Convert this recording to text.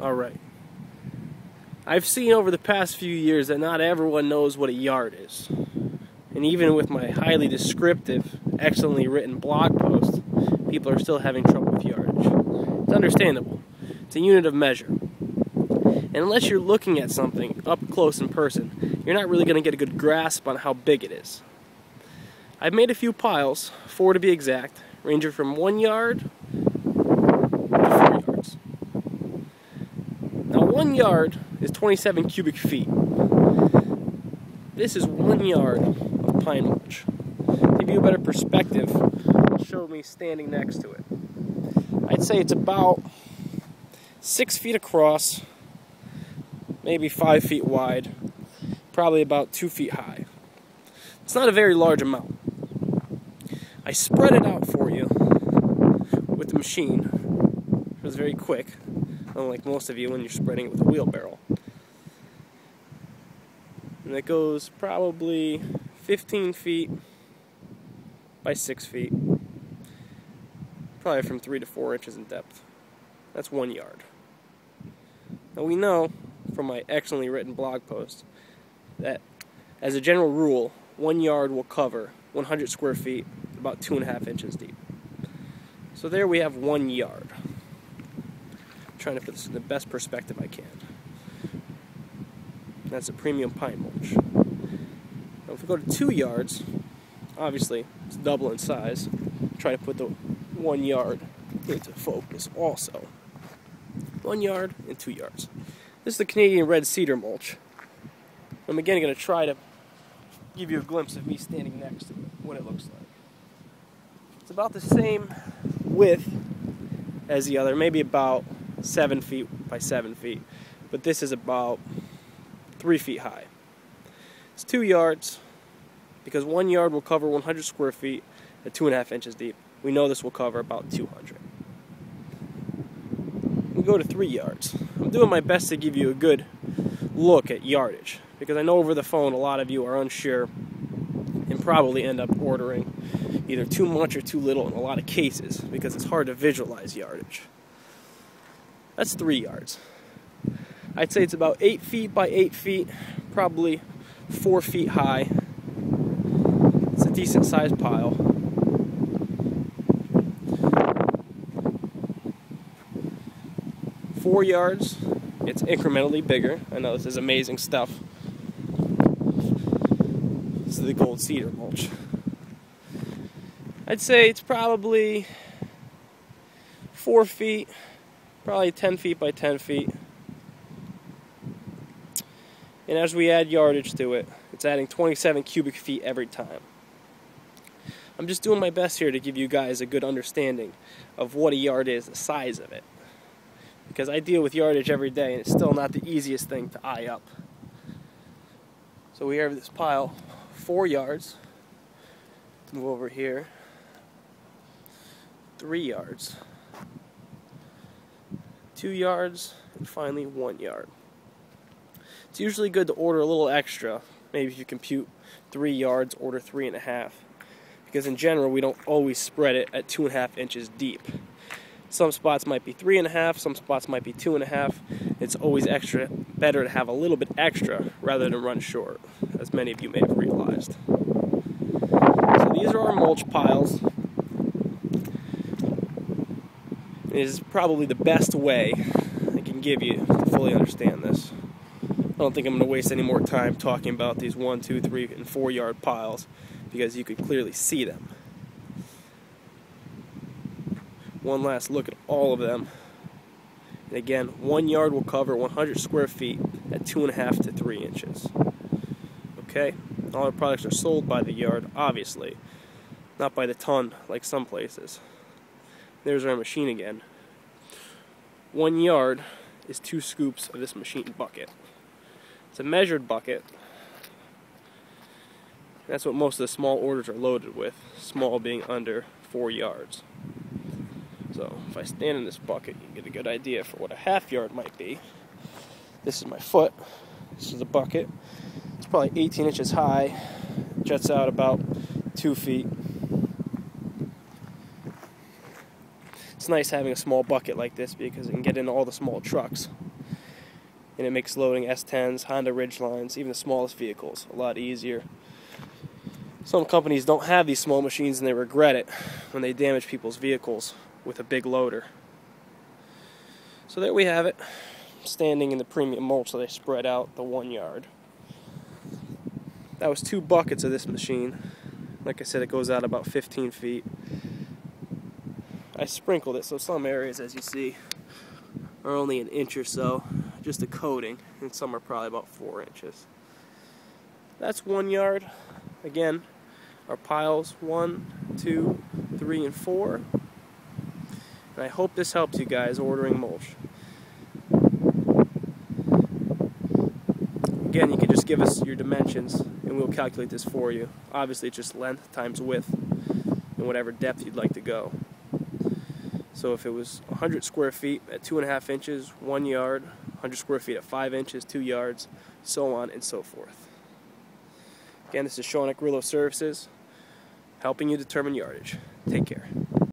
Alright. I've seen over the past few years that not everyone knows what a yard is. And even with my highly descriptive, excellently written blog post, people are still having trouble with yardage. It's understandable. It's a unit of measure. And unless you're looking at something up close in person, you're not really going to get a good grasp on how big it is. I've made a few piles, four to be exact, ranging from one yard one yard is 27 cubic feet. This is one yard of pine mulch. To give you a better perspective, show me standing next to it. I'd say it's about six feet across, maybe five feet wide, probably about two feet high. It's not a very large amount. I spread it out for you with the machine. It was very quick unlike most of you when you're spreading it with a wheelbarrow. And it goes probably 15 feet by 6 feet, probably from 3 to 4 inches in depth. That's one yard. Now we know from my excellently written blog post that as a general rule, one yard will cover 100 square feet, about two and a half inches deep. So there we have one yard trying to put this in the best perspective I can. That's a premium pine mulch. Now if we go to two yards, obviously it's double in size. Try to put the one yard into focus also. One yard and two yards. This is the Canadian red cedar mulch. I'm again going to try to give you a glimpse of me standing next to what it looks like. It's about the same width as the other, maybe about seven feet by seven feet, but this is about three feet high. It's two yards because one yard will cover 100 square feet at two and a half inches deep. We know this will cover about 200. We go to three yards. I'm doing my best to give you a good look at yardage because I know over the phone a lot of you are unsure and probably end up ordering either too much or too little in a lot of cases because it's hard to visualize yardage. That's three yards. I'd say it's about eight feet by eight feet, probably four feet high. It's a decent sized pile. Four yards, it's incrementally bigger. I know this is amazing stuff. This is the gold cedar mulch. I'd say it's probably four feet probably 10 feet by 10 feet. And as we add yardage to it, it's adding 27 cubic feet every time. I'm just doing my best here to give you guys a good understanding of what a yard is, the size of it. Because I deal with yardage every day and it's still not the easiest thing to eye up. So we have this pile, four yards. Move over here. Three yards two yards, and finally one yard. It's usually good to order a little extra. Maybe if you compute three yards, order three and a half. Because in general, we don't always spread it at two and a half inches deep. Some spots might be three and a half, some spots might be two and a half. It's always extra better to have a little bit extra rather than run short, as many of you may have realized. So these are our mulch piles. Is probably the best way I can give you to fully understand this. I don't think I'm going to waste any more time talking about these one, two, three, and four yard piles because you could clearly see them. One last look at all of them. And again, one yard will cover 100 square feet at two and a half to three inches. Okay? All our products are sold by the yard, obviously, not by the ton like some places. There's our machine again. One yard is two scoops of this machine bucket. It's a measured bucket. That's what most of the small orders are loaded with, small being under four yards. So if I stand in this bucket, you get a good idea for what a half yard might be. This is my foot. This is the bucket. It's probably 18 inches high. Jets out about two feet. It's nice having a small bucket like this because it can get into all the small trucks. And it makes loading S10s, Honda Ridgelines, even the smallest vehicles a lot easier. Some companies don't have these small machines and they regret it when they damage people's vehicles with a big loader. So there we have it, standing in the premium mulch that I spread out the one yard. That was two buckets of this machine. Like I said, it goes out about 15 feet. I sprinkled it, so some areas, as you see, are only an inch or so, just a coating, and some are probably about four inches. That's one yard. Again, our piles one, two, three, and four. And I hope this helps you guys ordering mulch. Again, you can just give us your dimensions and we'll calculate this for you. Obviously, it's just length times width and whatever depth you'd like to go. So if it was 100 square feet at two and a half inches, one yard, 100 square feet at five inches, two yards, so on and so forth. Again, this is Sean at Grillo Services, helping you determine yardage. Take care.